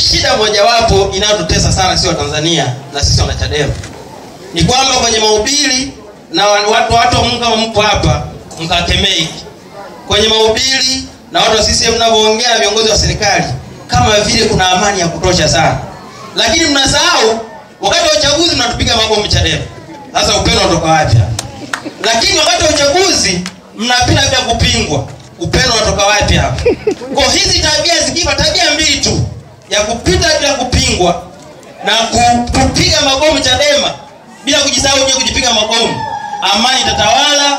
shida mojawapo inayotutesa sana sio Tanzania na sisi wanachadema ni kwamba kwenye mahubiri na wa- watu watu wa Mungu kama hapa mkakemei kwenye mahubiri na watu wa CCM mnavyoongea na viongozi wa serikali kama vile kuna amani ya kutosha sana, lakini mnasahau wakati wa uchaguzi mnatupiga mabomu Chadema. Sasa upendo unatoka wapi? Lakini wakati wa uchaguzi mnapenda bila kupingwa, upendo unatoka wapi hapa? Kwa hizi tabia ya kupita bila kupingwa na ku- kupiga mabomu Chadema bila kujisahau nyewe kujipiga mabomu, amani itatawala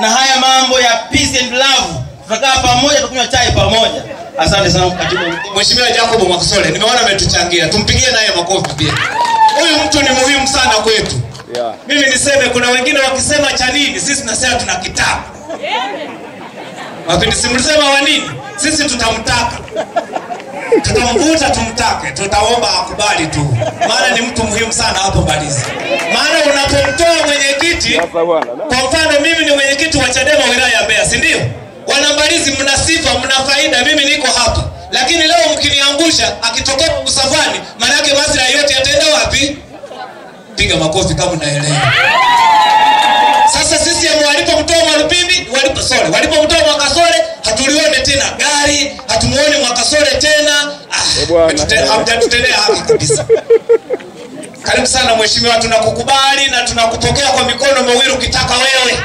na haya mambo ya peace and love, tutakaa pamoja, tukunywa chai pamoja. Asante sana katibu mkuu. Mheshimiwa Jacob Mwakasole, nimeona ametuchangia, tumpigie naye makofi pia. Huyu mtu ni muhimu sana kwetu. Yeah. Mimi niseme, kuna wengine wakisema cha nini, sisi tunasema tuna kitabu. Wapindi simlisema wa nini, sisi tutamtaka, tutamvuta tumtake, tutaomba akubali tu, maana ni mtu muhimu sana hapo Mbalizi. Maana unapomtoa mwenyekiti, kwa mfano mimi ni mwenyekiti wa Chadema wilaya ya Mbeya, si ndio? Wanambalizi mna sifa, mna faida, mimi niko hapa, lakini leo mkiniangusha, akitokea Usafani, maana yake maslahi yote yataenda wapi? Piga makofi kama unaelewa. Sasa sisi walipomtoa Mwalupimbi, walipo sorry, walipomtoa Mwakasole hatulione tena gari, hatumuone Mwakasore tena. Ah, metute- hamjatutendea haki kabisa. Karibu sana mheshimiwa, tunakukubali na tunakupokea kwa mikono miwili ukitaka wewe.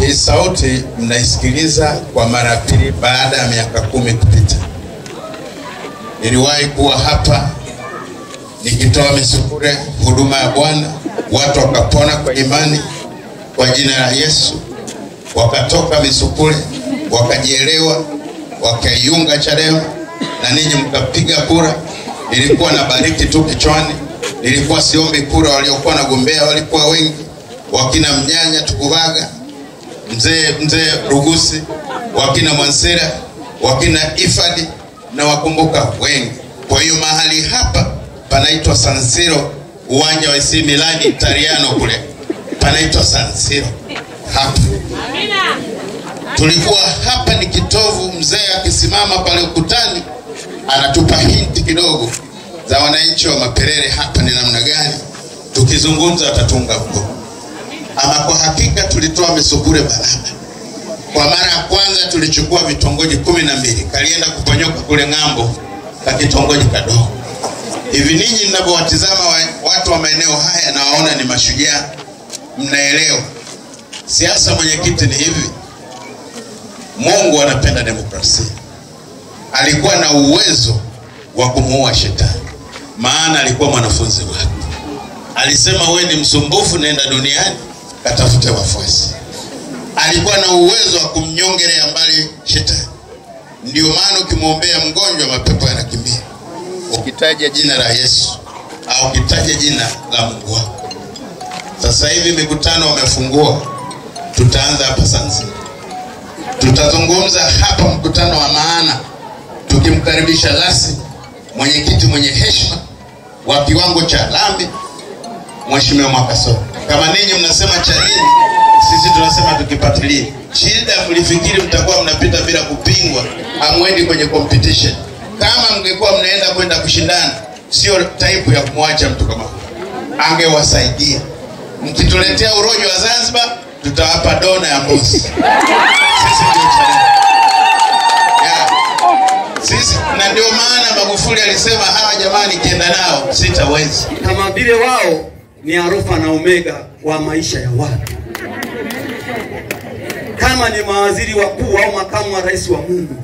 Hii sauti mnaisikiliza kwa mara pili baada ya miaka kumi kupita. Niliwahi kuwa hapa nikitoa misukure huduma ya Bwana, watu wakapona kwa imani kwa jina la Yesu, wakatoka misukure, wakajielewa, wakaiunga Chadema na ninyi mkapiga kura. Nilikuwa na bariki tu kichwani, nilikuwa siombi kura. Waliokuwa nagombea walikuwa wengi, wakina Mnyanya Tukubaga, mzee mzee Rugusi, wakina Mwansera, wakina Ifadi na wakumbuka wengi. Kwa hiyo mahali hapa panaitwa San Siro, uwanja wa AC Milan Italiano kule panaitwa San Siro hapa. Tulikuwa hapa ni kitovu, mzee akisimama pale ukutani anatupa hinti kidogo za wananchi wa Maperere hapa ni namna gani, tukizungumza watatunga huko. Ama kwa hakika tulitoa misukure baraba. Kwa mara ya kwanza tulichukua vitongoji kumi na mbili kalienda kuponyoka kule ng'ambo ka kitongoji kadogo hivi. Ninyi mnavyowatizama wa- watu wa maeneo haya na waona ni mashujaa, mnaelewa siasa. Mwenyekiti ni hivi, Mungu anapenda demokrasia. Alikuwa na uwezo wa kumuua shetani, maana alikuwa mwanafunzi wake. Alisema wewe ni msumbufu, nenda duniani katafute wafuasi. Alikuwa na uwezo wa kumnyongelea mbali shetani. Ndio maana ukimwombea mgonjwa mapepo yanakimbia, ukitaja jina la Yesu au ukitaja jina la Mungu wako. Sasa hivi mikutano wamefungua, tutaanza hapa Zanzibar, tutazungumza hapa mkutano wa maana, tukimkaribisha rasmi mwenyekiti mwenye heshima wa kiwango cha lambi Mheshimiwa Mwakasole. Kama ninyi mnasema cha nini, sisi tunasema tukipatilia. Shida mlifikiri mtakuwa mnapita bila kupingwa, hamwendi kwenye competition. Kama mngekuwa mnaenda kwenda kushindana, sio taipu ya kumwacha mtu kama huyo, angewasaidia. Mkituletea urojo wa Zanzibar, tutawapa dona ya mbuzi. Sisi ndio Chadema. Yeah. Sisi na ndio maana Magufuli alisema hawa jamani, kienda nao sitawezi. kama vile wao ni alfa na omega wa maisha ya watu, kama ni mawaziri wakuu au makamu wa rais wa Mungu,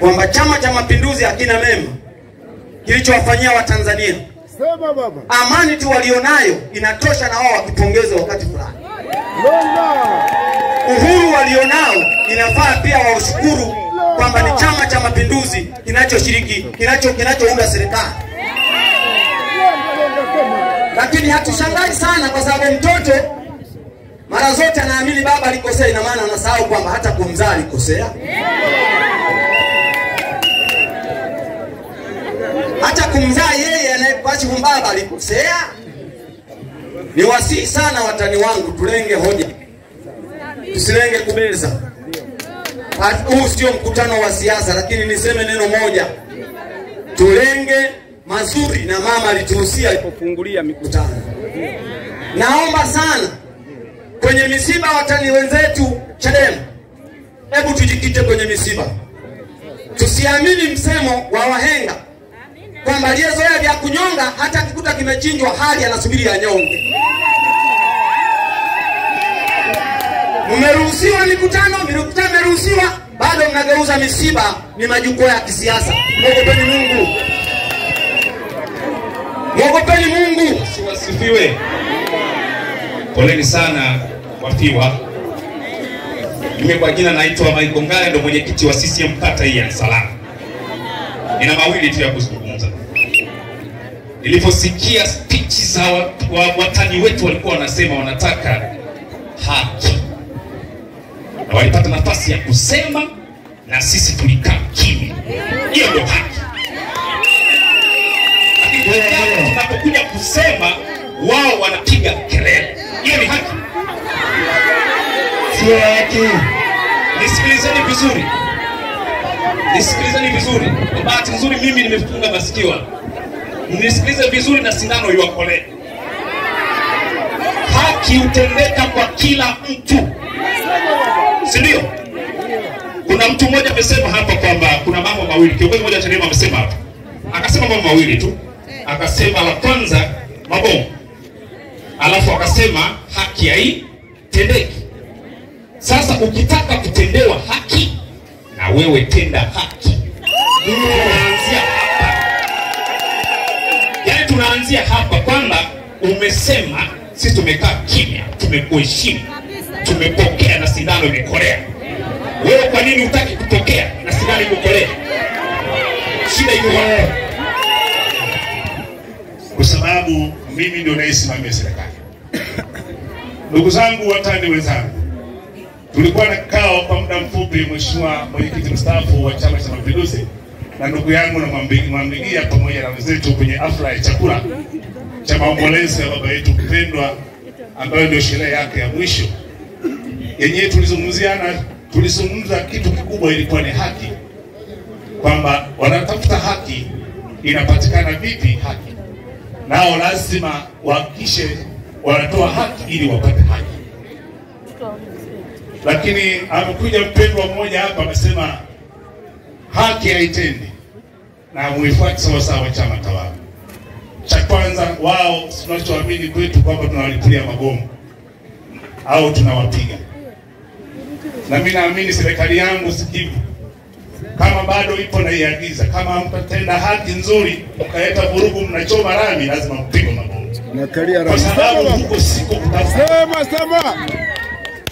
kwamba Chama cha Mapinduzi hakina mema kilichowafanyia Watanzania. Amani tu walionayo inatosha, na wao wakipongeza wakati fulani. Uhuru walionao inafaa pia waushukuru kwamba ni Chama cha Mapinduzi kinachoshiriki kinacho kinachounda serikali lakini hatushangai sana kwa sababu mtoto mara zote anaamini baba alikosea, ina maana anasahau kwamba hata kumzaa alikosea. Hata kumzaa yeye Chivumbaba baba alikosea. Ni wasihi sana watani wangu, tulenge hoja, tusilenge kubeza. Huu sio mkutano wa siasa, lakini niseme neno moja, tulenge mazuri, na mama alituhusia alipofungulia mikutano. Naomba sana kwenye misiba, watani wenzetu Chadema, hebu tujikite kwenye misiba, tusiamini msemo wa wahenga kwamba aliyezoea vya kunyonga hata akikuta kimechinjwa hali anasubiri anyonge. Mmeruhusiwa mikutano, mikutano imeruhusiwa, bado mnageuza misiba ni majukwaa ya kisiasa. Mwogopeni Mungu, mwogopeni Mungu. Siwasifiwe. Poleni sana wafiwa. Mimi kwa jina naitwa Michael Ngale, ndo mwenyekiti wa CCM kata hii ya Salama. Nina mawili tu ya kuzungumza. Niliposikia spichi za wa, wa, watani wetu walikuwa wanasema wanataka haki, na walipata nafasi ya kusema na sisi tulikaa kimya. Hiyo ndio haki. Tunapokuja kusema wao wanapiga kelele, hiyo ni haki? Sio haki. Nisikilizeni vizuri, nisikilizeni vizuri. Kwa bahati nzuri mimi nimefunga masikio hapa. Nisikilize vizuri na sindano iwakolee. Haki hutendeka kwa kila mtu, si ndio? Kuna mtu mmoja amesema hapa kwamba kuna mambo mawili, kiongozi mmoja Chadema amesema hapa, akasema mambo mawili tu, akasema la kwanza mabomu, alafu akasema haki haitendeki. Sasa ukitaka kutendewa haki, na wewe tenda haki. Tunaanzia tunaanzia hapa kwamba umesema, sisi tumekaa kimya, tumekuheshimu, tumepokea na sindano imekolea. Wewe kwa nini hutaki kupokea na sindano imekolea? Shida iko wapi? kwa sababu mimi ndio naisimamia serikali. Ndugu zangu, watani wenzangu, tulikuwa na kikao kwa muda mfupi, mheshimiwa mwenyekiti mstaafu wa Chama cha Mapinduzi na ndugu yangu na Mwambi- Mwambigia pamoja na wenzetu kwenye afla ya chakula cha maombolezo ya baba yetu kipendwa ambayo ndio sherehe yake ya mwisho yenyewe. Tulizungumziana, tulizungumza kitu kikubwa, ilikuwa ni haki, kwamba wanatafuta haki, inapatikana vipi haki nao lazima wahakikishe wanatoa haki ili wapate haki. Lakini amekuja mpendwa mmoja hapa amesema haki haitendi na muifuati sawasawa chama tawala. Cha kwanza, wao tunachoamini kwetu kwamba tunawalipulia mabomu au tunawapiga, na mimi naamini serikali yangu sikivu kama bado ipo naiagiza, kama mtatenda haki nzuri, mkaleta vurugu, mnachoma rami, lazima mpigwe mabomu, kwa sababu huko siko kutafuta Sema sema.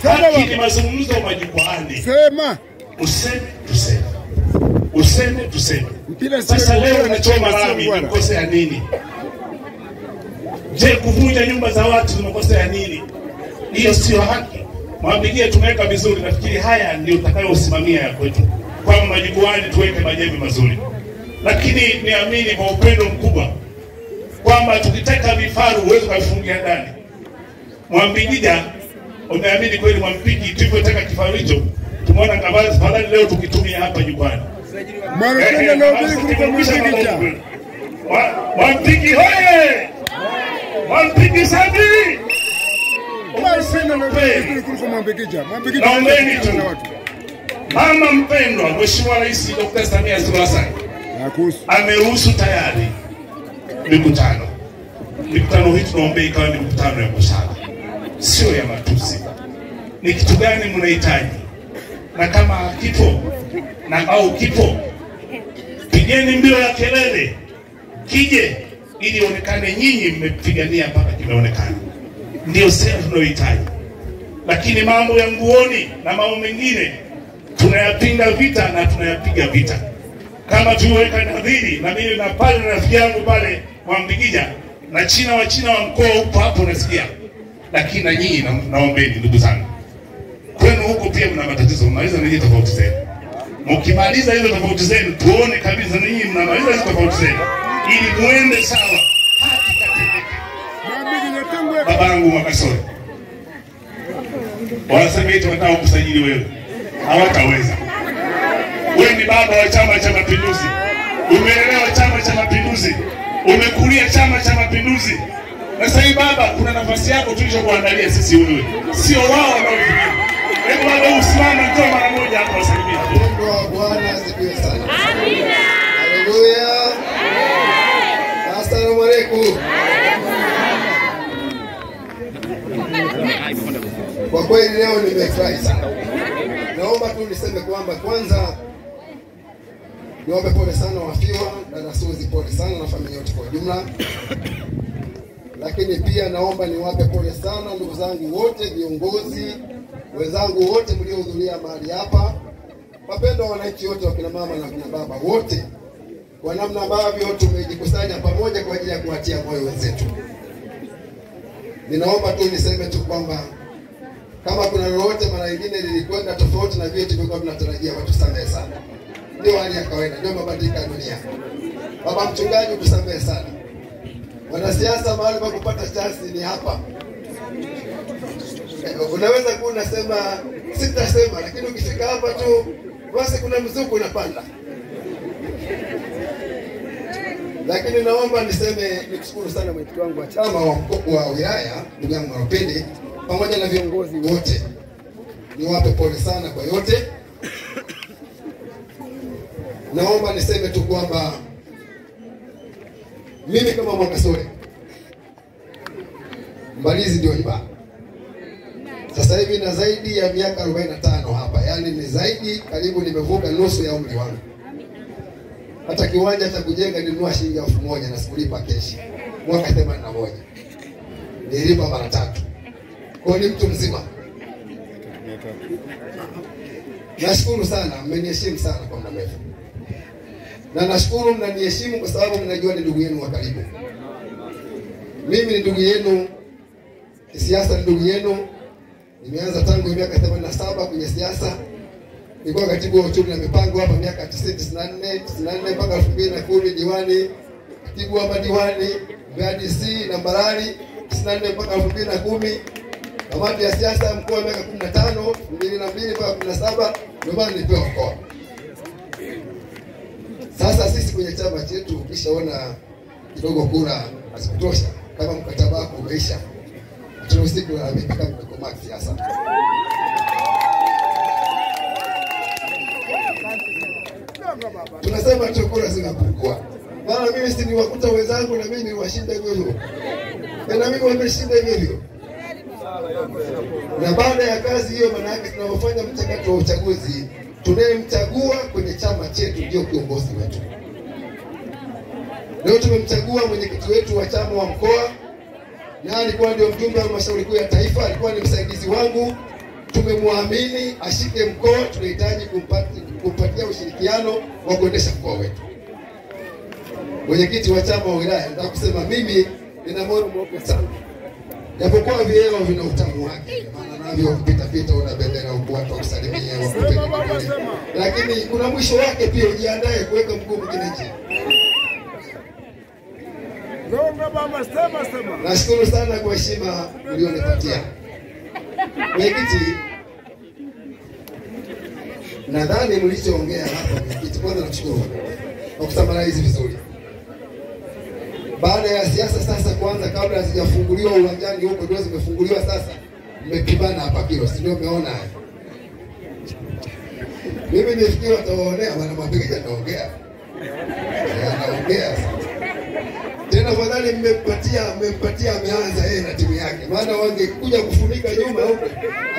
Sema haki. Ni mazungumzo majukwaani, Sema. useme tuseme, useme tuseme. Mpira Sasa leo nachoma unachoma lami, rami, ya nini? Je, kuvunja nyumba za watu nimekosea nini? Hiyo sio haki. Mwambie tumeweka vizuri, nafikiri haya ndio utakayosimamia ya kwetu, kwamba majukwani tuweke majembe mazuri, lakini niamini kwa upendo mkubwa kwamba tukitaka vifaru huwezi ukavifungia ndani. Mwambigija, umeamini kweli Mwampigi, tulivyoteka kifaru hicho tumeona kabla leo tukitumia hapa jukwani. Mwanapenda na ubiri kuliko hoye! Sadi! Mwanapenda na ubiri kuliko mwambikicha. Mwambikicha. Naombeni tu. na. Mama mpendwa, Mheshimiwa Rais Dr. Samia Suluhu Hassan ameruhusu tayari mikutano. Mikutano hii tunaombea ikawa ni mikutano ya busara, sio ya matusi. Ni kitu gani mnahitaji? Na kama kipo na au kipo, pigeni mbio ya kelele. Kije, ili onekane nyinyi mmepigania mpaka kimeonekana. Ndio sera tunayohitaji, lakini mambo ya nguoni na mambo mengine tunayapinga vita na tunayapiga vita. Kama tuliweka nadhiri na mimi na pale na rafiki yangu pale Mwambigija na China wa China wa mkoa upo hapo nasikia, lakini na nyinyi na, naombeni ndugu zangu, kwenu huko pia mna matatizo, mnaweza nije tofauti zenu. Mkimaliza hizo tofauti zenu, tuone kabisa ninyi mnamaliza hizo tofauti zenu, ili muende sawa, Babangu Mwakasore wanasema eti wanataka kusajili wewe, hawataweza. Wewe ni baba wa Chama cha Mapinduzi, umeelewa Chama cha Mapinduzi, umekulia Chama cha Mapinduzi. Sasa hii baba, kuna nafasi yako tulichokuandalia sisi wewe, sio wao wanaofikia. Hebu baba, usimame, njoo mara moja hapa Mungu wa Bwana asifiwe sana. Haleluya. Asalamu alaykum. Kwa kweli leo nimefurahi sana. Naomba tu niseme kwamba kwanza niombe pole sana wafiwa, dada Suzi, pole sana na familia yote kwa ujumla. Lakini pia naomba niwape pole sana ndugu zangu wote, viongozi wenzangu wote mliohudhuria mahali hapa, wapendwa wananchi wote, wakina mama na wakina baba wote, kwa namna ambavyo tumejikusanya pamoja kwa ajili ya kuwatia moyo wenzetu. Ninaomba tu niseme tu kwamba kama kuna lolote mara nyingine lilikwenda tofauti na vile tulivyokuwa tunatarajia, watusamehe sana. Ndio hali ya kawaida, ndio mabadiliko ya dunia. Baba mchungaji, utusamehe sana. Wanasiasa mahali pa kupata chansi ni hapa. Unaweza kuwa unasema sitasema, lakini ukifika hapa tu basi kuna mzuku unapanda. Lakini naomba niseme nikushukuru sana mwenyekiti wangu wa chama wa wilaya ndugu yangu pamoja na viongozi wote, niwape pole sana kwa yote. Naomba niseme tu kwamba mimi kama Mwakasore Mbalizi ndio nyumbani. Sasa hivi na zaidi ya miaka 45 hapa, yaani ni zaidi, karibu nimevuka nusu ya umri wangu. Hata kiwanja cha kujenga nilinunua shilingi elfu moja na sikulipa keshi mwaka 81 nilipa mara tatu. Kwa ni mtu mzima. Nashukuru sana, mmeniheshimu sana kwa muda mrefu, na nashukuru mnaniheshimu kwa sababu mnajua ni ndugu yenu wa karibu. Mimi ni ndugu yenu kisiasa, ni ndugu yenu. Nimeanza tangu miaka 87 kwenye siasa. Nilikuwa katibu wa uchumi na mipango hapa miaka 90 94 94 mpaka 2010 diwani, katibu wa madiwani Mbeya DC na Mbarali 94 mpaka 2010 kamati ya siasa mkoa miaka 15 2002 mpaka 17 ndio maana nilipewa mkoa. Sasa sisi kwenye chama chetu ukishaona kidogo kura hazikutosha, kama mkataba wako umeisha, haturuhusi na kama kisiasa. Tunasema chokora zinapukwa, maana mimi si niwakuta wenzangu na mimi niwashinda hivyo hivyo, na mimi wameshinda hivyo na baada ya kazi hiyo, maana yake tunapofanya mchakato wa uchaguzi, tunayemchagua kwenye chama chetu ndio kiongozi wetu. Leo tumemchagua mwenyekiti wetu wa chama wa mkoa, na alikuwa ndio mjumbe wa halmashauri kuu ya taifa, alikuwa ni msaidizi wangu. Tumemwamini ashike mkoa, tunahitaji kumpatia ushirikiano wa kuendesha mkoa wetu. Mwenyekiti wa chama wa wilaya, nataka kusema mimi nina moyo mweupe sana japokuwa vyeo vina utamu wake, maana navyo kupita pita una bendera huku watu wakusalimia lakini kuna mwisho wake pia. Ujiandae kuweka mguu mwingine. Gonga baba, sema sema. Nashukuru sana kwa heshima mlionipatia mwenyekiti. Nadhani mlichoongea hapa mwenyekiti, kwanza nashukuru kwa kusamaraizi vizuri. Baada ya siasa sasa kwanza, kabla hazijafunguliwa uwanjani huko, ndio zimefunguliwa sasa, mmepimana hapa kilo, si ndio? Umeona. Mimi nifikiri watawaonea, wanamwambia anaongea anaongea tena fadhali mmempatia mmempatia ameanza yeye na timu yake, maana wangekuja kufunika nyuma huko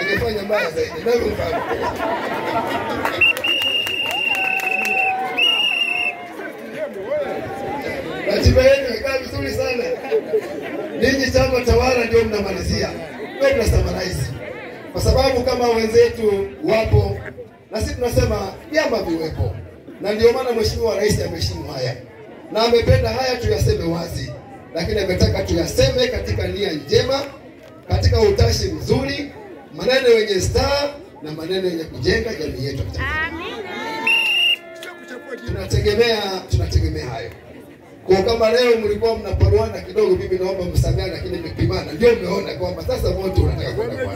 angefanya mbaya zaidi. Navyofahamu ratiba yenu ikaa vizuri sana. Ninyi chama tawala ndio mnamalizia, kwenda Samaraisi, kwa sababu kama wenzetu wapo na sisi tunasema vyama viwepo, na ndio maana Mheshimiwa Rais ameheshimu haya na amependa haya tuyaseme wazi, lakini ametaka tuyaseme katika nia njema, katika utashi mzuri, maneno yenye staa na maneno yenye kujenga jamii yetu. Tunategemea tunategemea hayo. Kwa kama leo mlikuwa mnaparuana kidogo, mimi naomba msamehe, lakini mmepimana, ndio mmeona kwamba sasa moto unataka kwenda kwa.